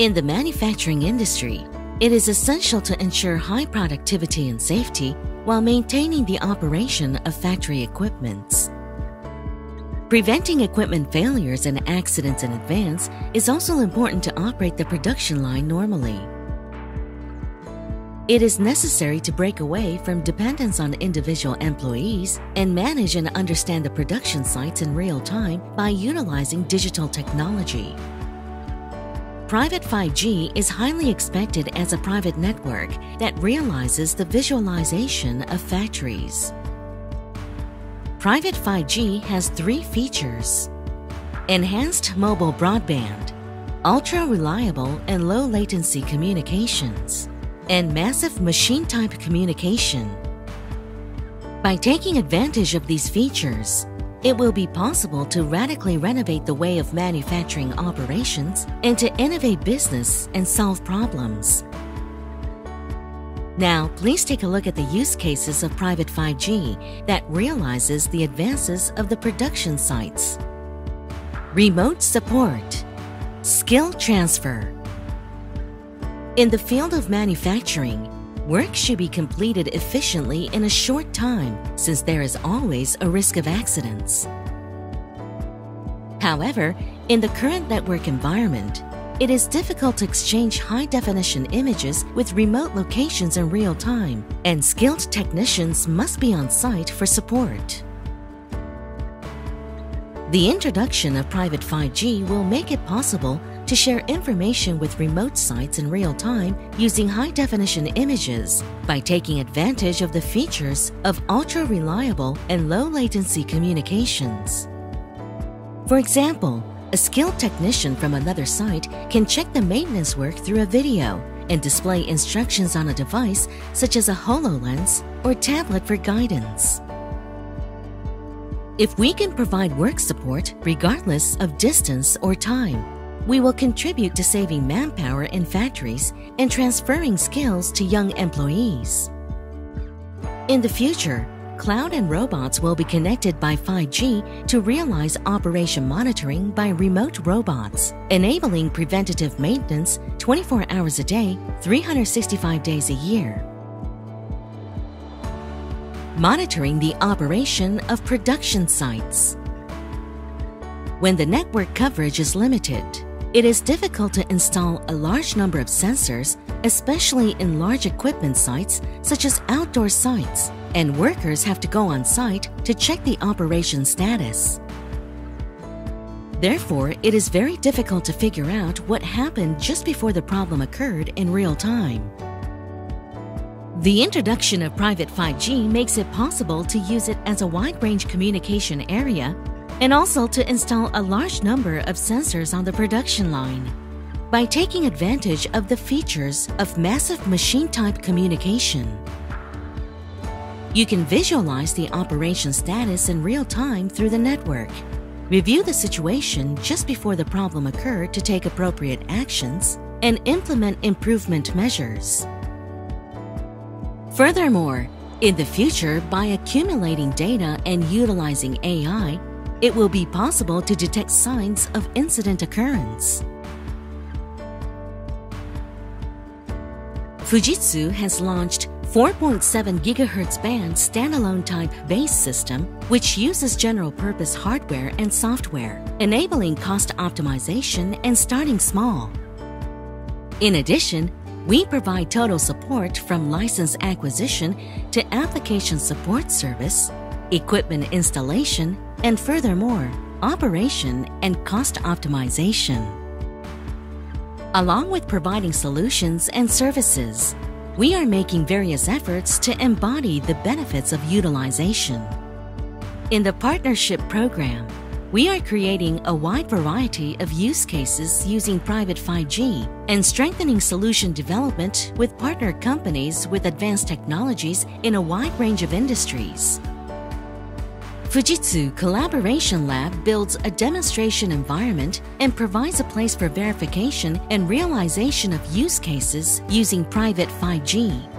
In the manufacturing industry, it is essential to ensure high productivity and safety while maintaining the operation of factory equipments. Preventing equipment failures and accidents in advance is also important to operate the production line normally. It is necessary to break away from dependence on individual employees and manage and understand the production sites in real time by utilizing digital technology. Private 5G is highly expected as a private network that realizes the visualization of factories. Private 5G has three features enhanced mobile broadband, ultra reliable and low latency communications, and massive machine type communication. By taking advantage of these features, it will be possible to radically renovate the way of manufacturing operations and to innovate business and solve problems. Now, please take a look at the use cases of private 5G that realizes the advances of the production sites. Remote support, skill transfer, in the field of manufacturing, work should be completed efficiently in a short time since there is always a risk of accidents. However, in the current network environment, it is difficult to exchange high definition images with remote locations in real time, and skilled technicians must be on site for support. The introduction of private 5G will make it possible to share information with remote sites in real time using high definition images by taking advantage of the features of ultra reliable and low latency communications. For example, a skilled technician from another site can check the maintenance work through a video and display instructions on a device such as a HoloLens or tablet for guidance. If we can provide work support regardless of distance or time, we will contribute to saving manpower in factories and transferring skills to young employees. In the future, cloud and robots will be connected by 5G to realize operation monitoring by remote robots, enabling preventative maintenance 24 hours a day, 365 days a year. Monitoring the operation of production sites. When the network coverage is limited, it is difficult to install a large number of sensors, especially in large equipment sites such as outdoor sites, and workers have to go on site to check the operation status. Therefore, it is very difficult to figure out what happened just before the problem occurred in real time. The introduction of private 5G makes it possible to use it as a wide range communication area and also to install a large number of sensors on the production line. By taking advantage of the features of massive machine type communication, you can visualize the operation status in real time through the network. Review the situation just before the problem occurred to take appropriate actions and implement improvement measures. Furthermore, in the future, by accumulating data and utilizing AI, it will be possible to detect signs of incident occurrence. Fujitsu has launched 4.7 GHz band standalone type base system, which uses general purpose hardware and software, enabling cost optimization and starting small. In addition, we provide total support from license acquisition to application support service, equipment installation, and furthermore, operation and cost optimization. Along with providing solutions and services, we are making various efforts to embody the benefits of utilization. In the Partnership Program, we are creating a wide variety of use cases using private 5G and strengthening solution development with partner companies with advanced technologies in a wide range of industries. Fujitsu Collaboration Lab builds a demonstration environment and provides a place for verification and realization of use cases using private 5G.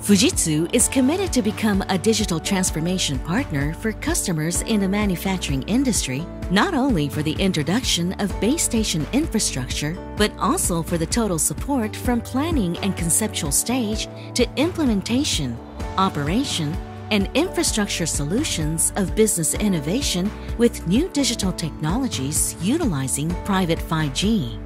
Fujitsu is committed to become a digital transformation partner for customers in the manufacturing industry, not only for the introduction of base station infrastructure, but also for the total support from planning and conceptual stage to implementation, operation, and infrastructure solutions of business innovation with new digital technologies utilizing private 5G.